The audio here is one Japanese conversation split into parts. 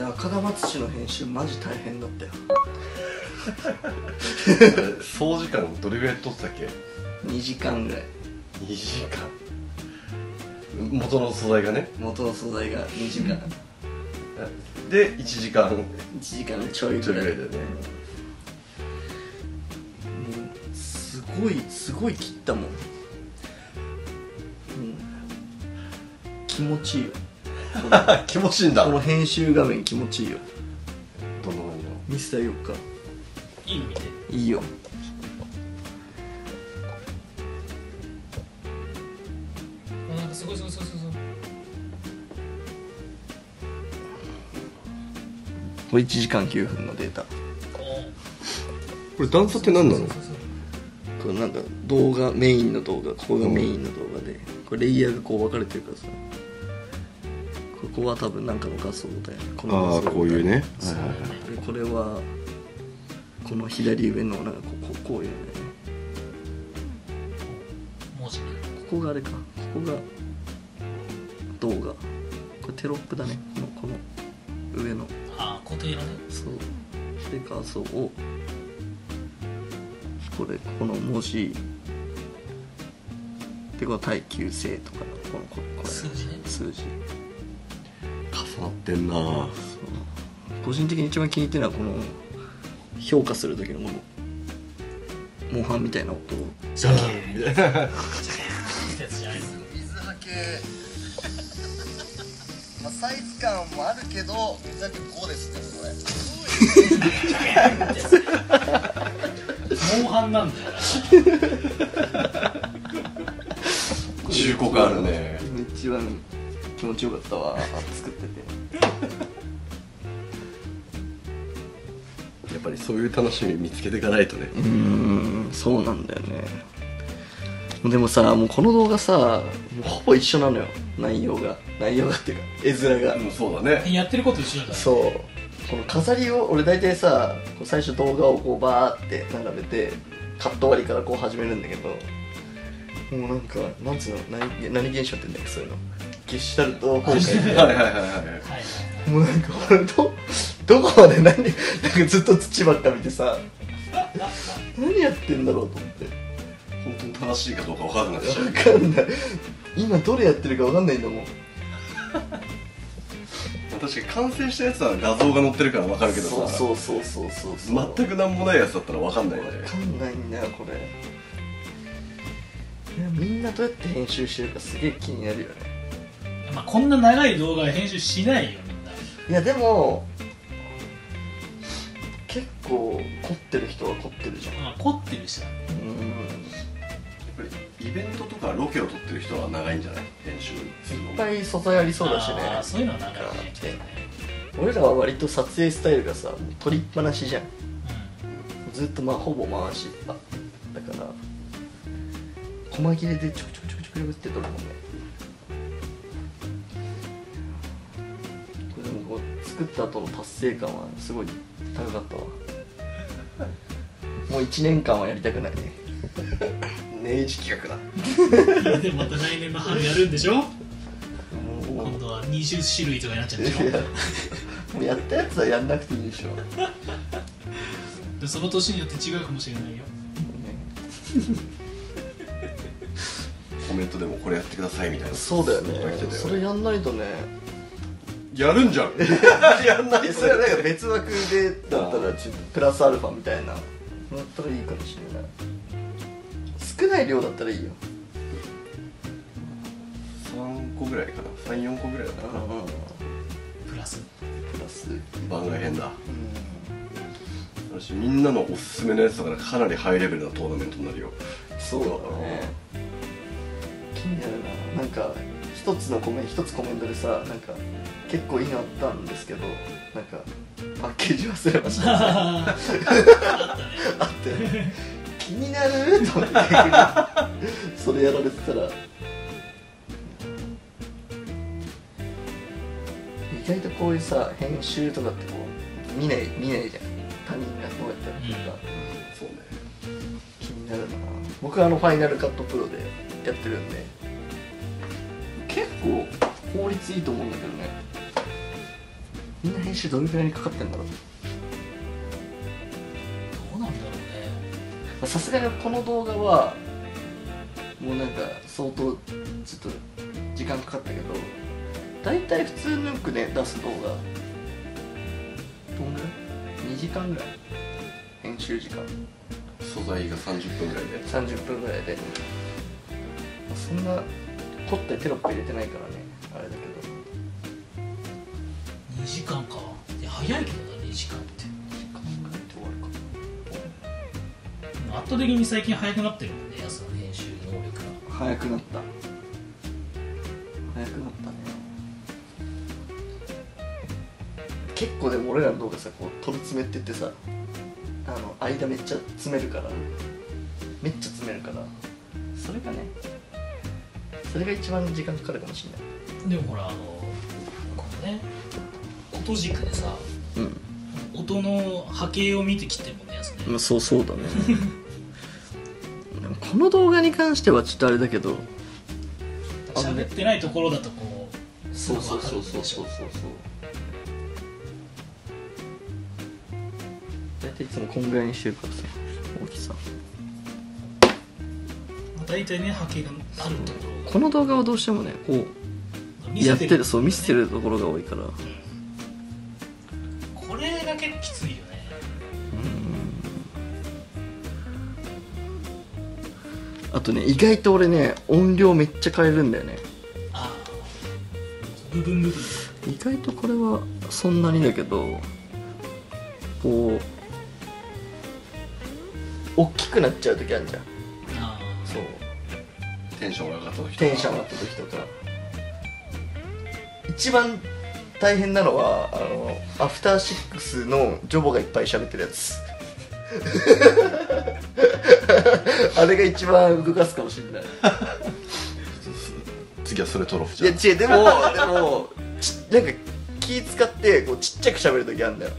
や赤玉土の編集マジ大変だったよ。総時間どれぐらい撮ってたっけ？2時間ぐらい。2時間。元の素材がね？元の素材が2時間。で1時間。1時間ちょいぐらい。ちょいぐらいだよね。もうすごいすごい切ったもん、うん、気持ちいいよ 気持ちいいんだ。この編集画面気持ちいいよ。どんなの見せてあげようかいいの見ていいよ。あなんかすごいすごいすごいすごい。これ1時間9分のデータ。おこれ段差って何なの？これなんか動画メインの動画ここがメインの動画でこれレイヤーがこう分かれてるからさここは多分なんかの画像だよね。このああ画像こういうね。はいはいはい。でこれはこの左上のなんかこここういうね。文字。ねここがあれか。ここが動画。これテロップだね。このこの上の。ああ固定のね。そう。で画像をこれこの文字。でこの耐久性とかこのここれ。数字ね。数字重なってんな個人的に一番気に入ってるのはこの評価する時のこのモンハンみたいな音をジャケーみたいな水はけまあサイズ感もあるけど水はけこうですねこれモンハンなんだよ中古感あるね一番気持ちよかったわ。作ってて。やっぱりそういう楽しみ見つけていかないとね。うーんそうなんだよね。でもさもうこの動画さもうほぼ一緒なのよ。内容が。内容がっていうか絵面が、うんそうだね。やってること一緒だからそう。この飾りを俺大体さこう最初動画をこうバーって並べてカット割りからこう始めるんだけどもうなんかなんつうの何何現象って言うんだっけそういうのゲシュタルト崩壊ではいはいはいはい。もうなんか俺どどこまで何なんかずっと土ばっか見てさ何やってんだろうと思って。本当に正しいかどうか分からなくなっちゃう分かんない。今どれやってるか分かんないんだもん。確かに完成したやつは画像が載ってるから分かるけどさ。そうそうそうそうそう。全く何もないやつだったら分かんないよね。分かんないんだよこれ。みんなどうやって編集してるかすげえ気になるよねまあこんな長い動画は編集しないよみんな。いやでも結構凝ってる人は凝ってるじゃん。まあ凝ってるしなうん。やっぱりイベントとかロケを撮ってる人は長いんじゃない？編集するの。もいっぱい素材ありそうだしね。あーそういうのは長いねきっとね俺らは割と撮影スタイルがさもう撮りっぱなしじゃん。うずっとまあほぼ回しっぱだから細切れでちょくちょくちょくちょくちょくって撮るもんね作った後の達成感はすごい高かったわ。もう1年間はやりたくないね。年一企画だ。んでまた来年の春やるんでしょ？も今度は20種類とかになっちゃうんでしょ？ういや。もうやったやつはやんなくていいでしょ、ねでその年によって違うかもしれないよ。コメントでもこれやってくださいみたいな。そうだよね。それやんないとねやるんじゃん。やんないそれはなんか別枠でだったらちょっとプラスアルファみたいな。だったらいいかもしれない。少ない量だったらいいよ。3個ぐらいかな。34個ぐらいかな。プラス。プラス。番外編だ。私みんなのおすすめのやつだからかなりハイレベルなトーナメントになるよ。そうだね。気になるな。なんか一つのコメント一つコメントでさなんか結構いいのあったんですけどなんかパッケージ忘れました。あ あって気になると思ってそれやられてたら。意外とこういうさ編集とかってこう見ない見ないじゃん。他人がどうやってやってるか、そうね。気になるな。僕はあのファイナルカットプロでやってるんで結構効率いいと思うんだけどね。みんな編集どれくらいにかかってんだろう。どうなんだろうね。まあさすがにこの動画はもうなんか相当ちょっと時間かかったけど大体普通のよくね出す動画。どんぐらい ?2 時間ぐらい？編集時間。素材が30分ぐらいで。30分ぐらいで、まあそんな凝ってテロップ入れてないからね。あれだけど。2時間か。いや早いけどな2時間って。考えて終わるか。もう圧倒的に最近早くなってるもんね安の編集能力が。早くなった。早くなったね。結構でも俺らの動画さこう飛び詰めってってさあの間めっちゃ詰めるからめっちゃ詰めるからそれがねそれが一番時間かかるかもしれない。でもほらあのこのね音軸でさうん。音の波形を見て切ってるもんね安ね。まあそうそうだね。この動画に関してはちょっとあれだけど喋ってないところだとこうすぐ分かるんでしょ。そう大体いつもこんぐらいにしてるからさ大きさ。まあ大体ね波形がこの動画はどうしてもねこうやってるそう見せてるところが多いから。うんこれが結構きついよね。あとね意外と俺ね音量めっちゃ変えるんだよね。ああ。部分部分。意外とこれはそんなにだけどこう大きくなっちゃう時あるじゃん。あそうテンションが上がった時とか。テンション上がった時とか。一番大変なのはあのアフターシックスのジョボがいっぱい喋ってるやつ。あれが一番動かすかもしれない。次はそれ撮ろういやじゃ違うでもでもちなんか気使ってこうちっちゃく喋る時あるんだよ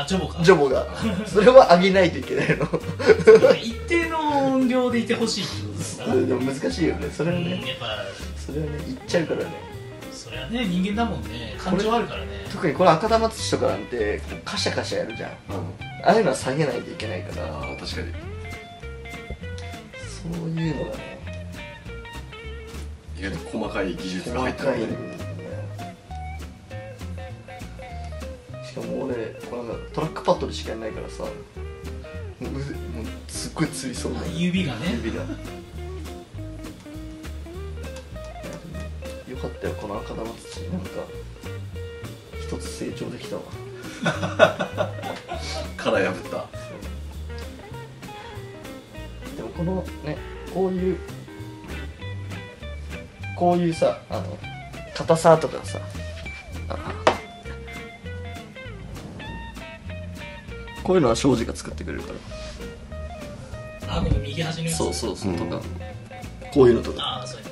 あジョボか。ジョボが。それは上げないといけないの。一定の音量でいてほしいってことですか？でも難しいよね。それはうんやっねぱ。それはね言っちゃうからね。それはね人間だもんね。感情あるからね。特にこの赤玉土とかなんてカシャカシャやるじゃん。あうん。ああいうのは下げないといけないから。確かに。そういうのがね。意外と細かい技術が入細かいかも俺こトラックパッドでしかやんないからさもううもうすっごいつりそうなあ指がね。指が。よかったよこの赤玉土なんか一つ成長できたわ。殻破った。でもこのねこういうこういうさあの硬さとかさこういうのは庄司が作ってくれるから。あこの右端のやつ。そうそうそう、うん。とかこういうのとか。ああそうやね。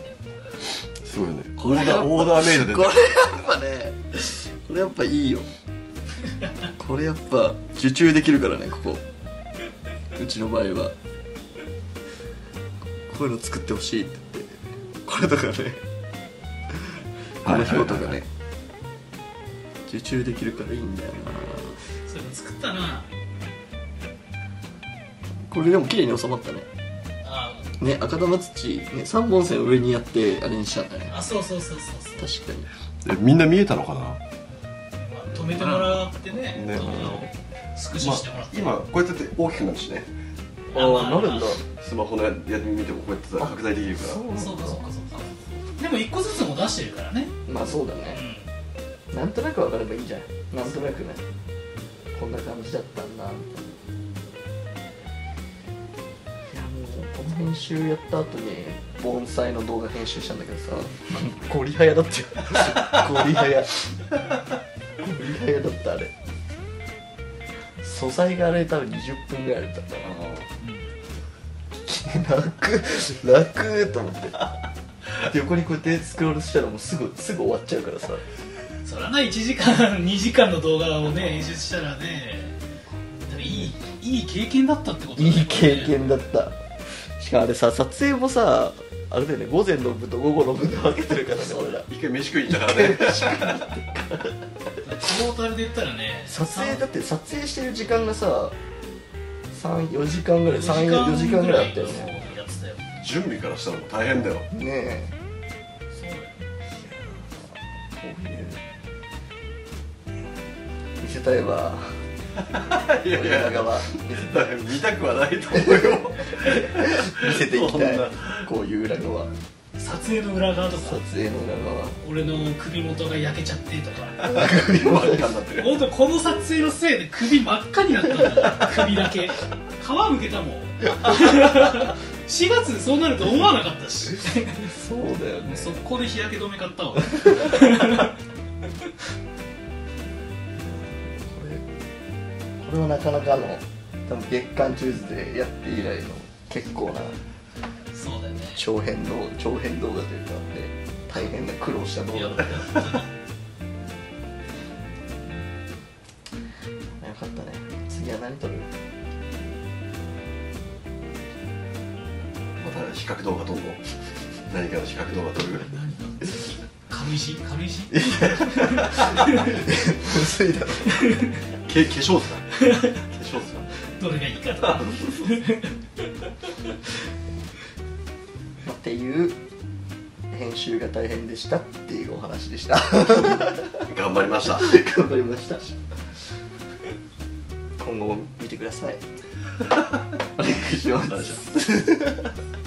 すごいね。オこれーダーオーダーメイドで。これやっぱねこれやっぱいいよ。これやっぱ受注できるからねここ。うちの場合は。こういうの作ってほしいって言って。これとかね。この表とかね。受注できるからいいんだよな。それも作ったなこれでも綺麗に収まったね。あね赤玉土、ね、3本線上にやってあれにしたんだね。あそうそうそうそうそう。確かに。えみんな見えたのかな、まあ止めてもらってねね。動画をスクショしてもらって、今こうやって大きくなるしね。ああなるんだ。スマホのやつ見てもこうやってさ拡大できるから。そうかそうかそうか。でも一個ずつも出してるからね。まあそうだうねん。なんとなく分かればいいじゃん。なんとなくね。こんな感じだったんだみたいな編集やった後に盆栽の動画編集したんだけどさ ゴリハヤだったよ ゴリハヤ。ゴリハヤだったあれ。素材があれ多分20分ぐらいだった。から楽楽と思って。で横にこうやってスクロールしたらもうすぐすぐ終わっちゃうからさ。そらな1時間 2時間の動画をね演出したらねいいいい経験だったってことだね。いい経験だったしかもあれさ撮影もさあれだよね午前の部と午後の部で分けてるからね。俺ら一回飯食いに行ったからね。トータルで言ったらね撮影だって撮影してる時間がさ34時間ぐらい4 34時間ぐらいあったよね。準備からしたらもう大変だよ。ねえ。そうだよ。見せたいわいやいや裏側見せたくはないと思うよ。見せていきたい。そんな。こういう裏側。撮影の裏側と撮か影の裏側。俺の首元が焼けちゃってとか。真っ赤になってる。本当この撮影のせいで首真っ赤になったんだ首だけ。皮むけたもん。4月そうなると思わなかったし。そうだよね。速攻で日焼け止め買ったわれはなかなかの多分月刊チューズでやって以来の結構なそうだよね長編動長編動画というかね大変な苦労した動画だったよかったね次は何撮るまた比較動画撮んの何かの比較動画撮る軽石軽石むずいだろけ化粧図だ化粧図だどれがいいかとか。っていう編集が大変でしたっていうお話でした。頑張りました。頑張りました。今後も見てください。お願いします